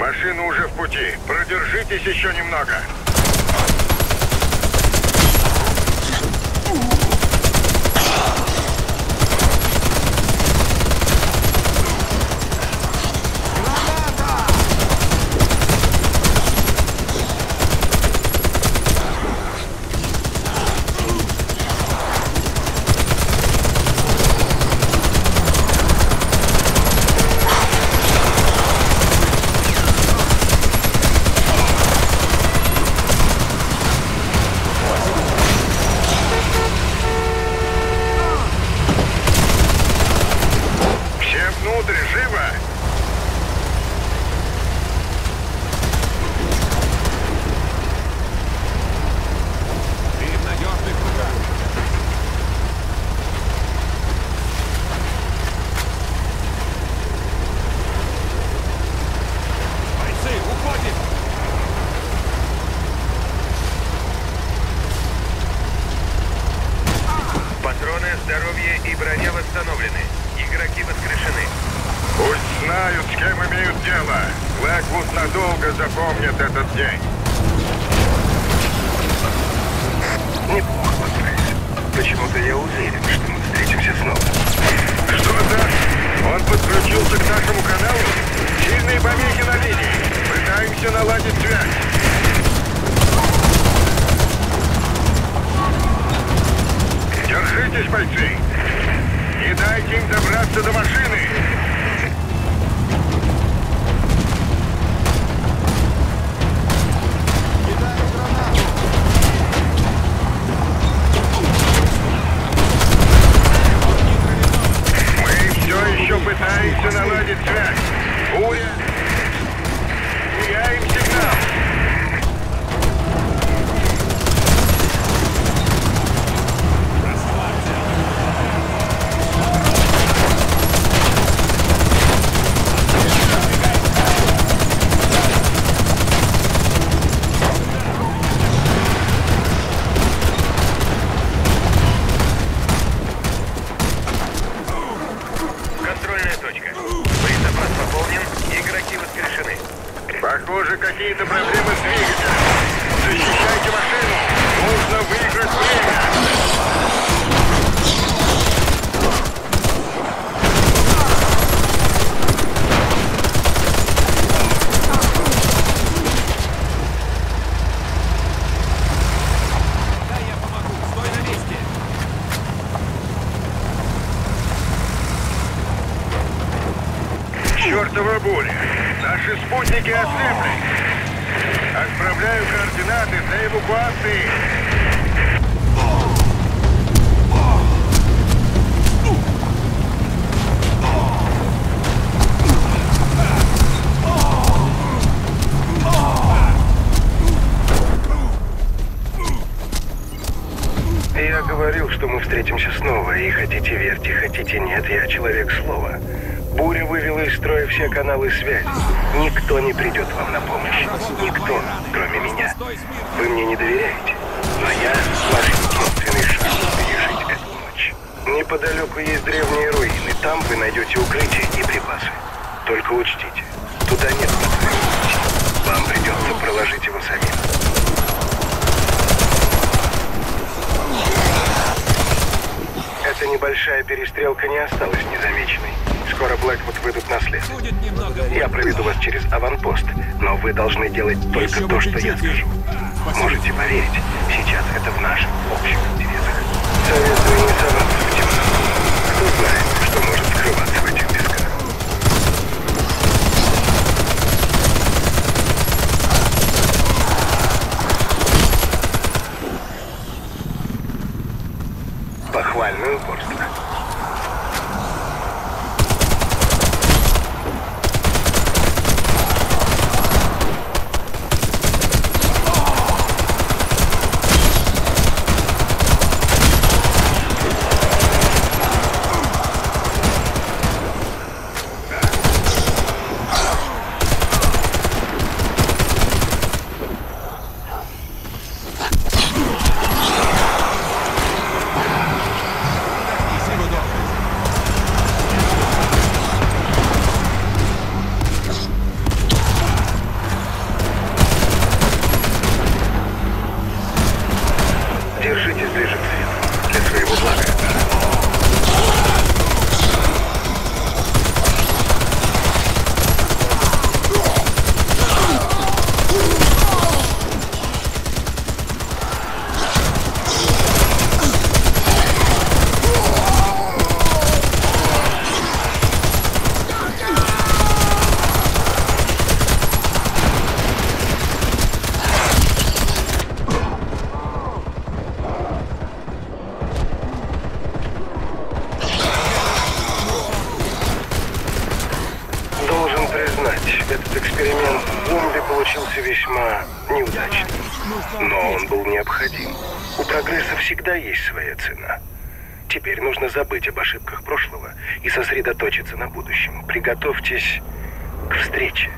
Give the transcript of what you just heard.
Машина уже в пути. Продержитесь еще немного. Блэквуд надолго запомнит этот день. Неплохо. Почему-то я уверен, что мы встретимся снова. Что-то? Он подключился к нашему каналу? Сильные помехи на линии. Пытаемся наладить связь. Держитесь, бойцы! Не дайте им добраться до машины! Двигателем. Защищайте машину! Нужно выиграть время! Дай я помогу. Стой на месте. Чертова буря! Наши спутники ослепли! Отправляю координаты для эвакуации! Я говорил, что мы встретимся снова, и хотите верьте, хотите нет, я человек слова. Буря вывела из строя все каналы связи. Никто не придет вам на помощь. Никто, кроме меня. Вы мне не доверяете. Но я ваш единственный шанс пережить эту ночь. Неподалеку есть древние руины. Там вы найдете укрытие и припасы. Только учтите, туда нет подземного пути. Вам придется проложить его самим. Эта небольшая перестрелка не осталась незамеченной. Скоро Блэквуд выйдут на след. Я проведу вас через аванпост, но вы должны делать только то, что я скажу. Можете поверить, сейчас это в наших общих интересах. Советую не соваться в темноту. Кто знает, что может скрываться получился весьма неудачным. Но он был необходим. У прогресса всегда есть своя цена. Теперь нужно забыть об ошибках прошлого и сосредоточиться на будущем. Приготовьтесь к встрече.